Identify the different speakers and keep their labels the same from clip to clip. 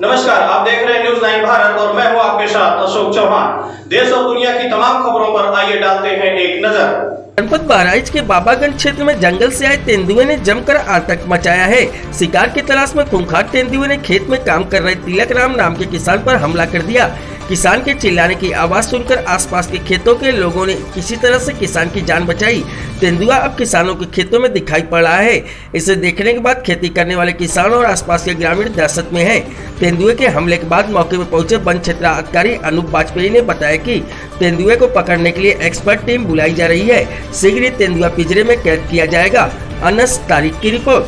Speaker 1: नमस्कार, आप देख रहे हैं न्यूज़ नाइन भारत और मैं हूँ आपके साथ अशोक चौहान। देश और दुनिया की तमाम खबरों पर आइए डालते हैं एक नज़र।
Speaker 2: जनपद बहराइच के बाबागंज क्षेत्र में जंगल से आए तेंदुए ने जमकर आतंक मचाया है। शिकार की तलाश में खूंखार तेंदुए ने खेत में काम कर रहे तिलक राम नाम के किसान पर हमला कर दिया। किसान के चिल्लाने की आवाज़ सुनकर आसपास के खेतों के लोगों ने किसी तरह से किसान की जान बचाई। तेंदुआ अब किसानों के खेतों में दिखाई पड़ रहा है। इसे देखने के बाद खेती करने वाले किसान और आसपास के ग्रामीण दहशत में हैं। तेंदुए के हमले के बाद मौके पर पहुँचे वन क्षेत्र अधिकारी अनूप वाजपेयी ने बताया कि तेंदुए को पकड़ने के लिए एक्सपर्ट टीम बुलाई जा रही है। शीघ्र ही तेंदुआ पिंजरे में कैद किया जाएगा। अनस तारीख की रिपोर्ट।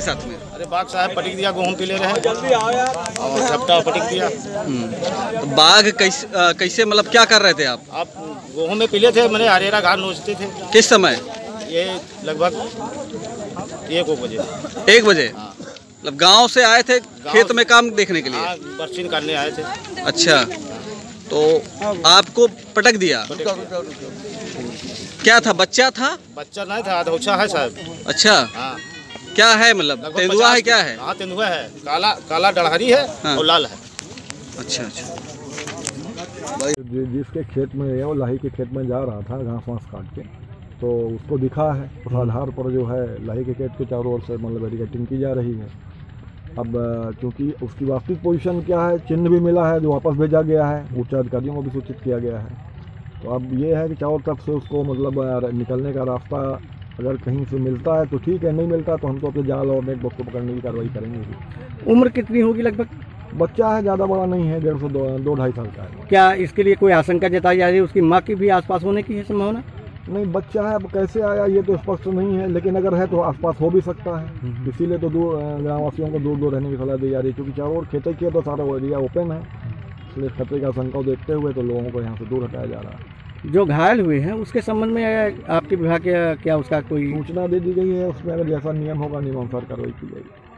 Speaker 3: साथ में।
Speaker 4: अरे बाग साहब पटिक दिया गेहूँ पी ले रहे। और झपटा पटिक दिया।
Speaker 3: तो बाघ कैसे कैसे मतलब क्या कर रहे थे आप?
Speaker 4: आप गेहूँ में पीले थे मैंने हरेरा घास नोचते थे।
Speaker 3: किस समय?
Speaker 4: ये लगभग एक बजे।
Speaker 3: एक बजे? मतलब गाँव से आए थे खेत में काम देखने के लिए?
Speaker 4: हाँ बर्ची निकालने आए थे।
Speaker 3: अच्छा। तो आपको पटक दिया? क्या था बच्चा था?
Speaker 4: बच्चा नहीं था अधौछा है साहब।
Speaker 3: अच्छा।
Speaker 4: हाँ।
Speaker 3: क्या है मतलब? तेंदुआ है क्या है?
Speaker 4: हाँ तेंदुआ है। काला काला डढ़हरी है
Speaker 3: हाँ।
Speaker 4: और लाल है।
Speaker 3: अच्छा अच्छा।
Speaker 5: जिसके खेत में है वो लाही के खेत में जा रहा था घास वास काट के। तो उसको दिखा है उस आधार पर जो है लाही के खेत के चारों ओर से मतलब बैरिकेटिंग की जा रही है। अब क्योंकि उसकी वास्तविक पोजीशन क्या है चिन्ह भी मिला है जो वापस भेजा गया है उच्च अधिकारियों को भी सूचित किया गया है। तो अब ये है कि चारों तरफ़ से उसको मतलब निकलने का रास्ता अगर कहीं से मिलता है तो ठीक है नहीं मिलता तो हम तो अपने जाल और नेट बॉक्स को पकड़ने की कार्रवाई करेंगे
Speaker 6: उम्र कितनी होगी लगभग?
Speaker 5: बच्चा है ज़्यादा बड़ा नहीं है डेढ़ सौ दो ढाई साल का है।
Speaker 6: क्या इसके लिए कोई आशंका जताई जा रही है? उसकी माँ की भी आसपास होने की है संभावना?
Speaker 5: नहीं बच्चा है अब कैसे आया ये तो स्पष्ट नहीं है लेकिन अगर है तो आसपास हो भी सकता है। इसीलिए तो दूर ग्रामवासियों को दूर दूर रहने की सलाह दी जा रही है क्योंकि चारों ओर खेते खेत तो सारा एरिया ओपन है। इसलिए खतरे की आशंका को देखते हुए तो लोगों को यहाँ से दूर हटाया जा रहा है।
Speaker 6: जो घायल हुए हैं, उसके संबंध में, आपके विभाग के, क्या उसका कोई
Speaker 5: सूचना दे दी गई है, उसमें अगर जैसा नियम होगा नियमानुसार कार्रवाई की जाएगी।